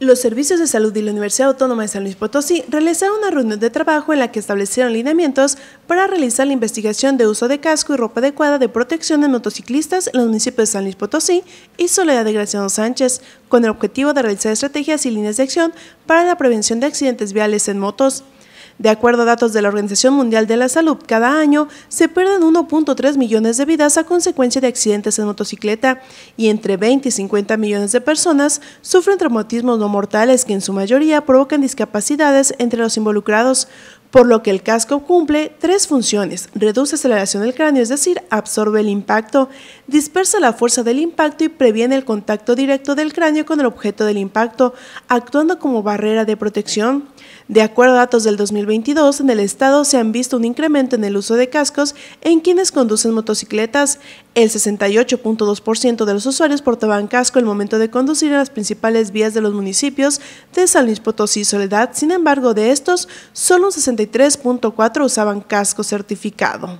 Los servicios de salud de la Universidad Autónoma de San Luis Potosí realizaron una reunión de trabajo en la que establecieron lineamientos para realizar la investigación de uso de casco y ropa adecuada de protección de motociclistas en los municipios de San Luis Potosí y Soledad de Graciano Sánchez, con el objetivo de realizar estrategias y líneas de acción para la prevención de accidentes viales en motos. De acuerdo a datos de la Organización Mundial de la Salud, cada año se pierden 1.3 millones de vidas a consecuencia de accidentes en motocicleta y entre 20 y 50 millones de personas sufren traumatismos no mortales que en su mayoría provocan discapacidades entre los involucrados, por lo que el casco cumple tres funciones. Reduce aceleración del cráneo, es decir, absorbe el impacto, dispersa la fuerza del impacto y previene el contacto directo del cráneo con el objeto del impacto, actuando como barrera de protección. De acuerdo a datos del 2022, en el estado se han visto un incremento en el uso de cascos en quienes conducen motocicletas. El 68.2% de los usuarios portaban casco el momento de conducir en las principales vías de los municipios de San Luis Potosí y Soledad. Sin embargo, de estos, solo un 63.4 usaban casco certificado.